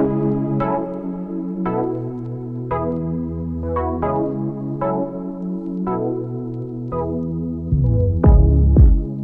you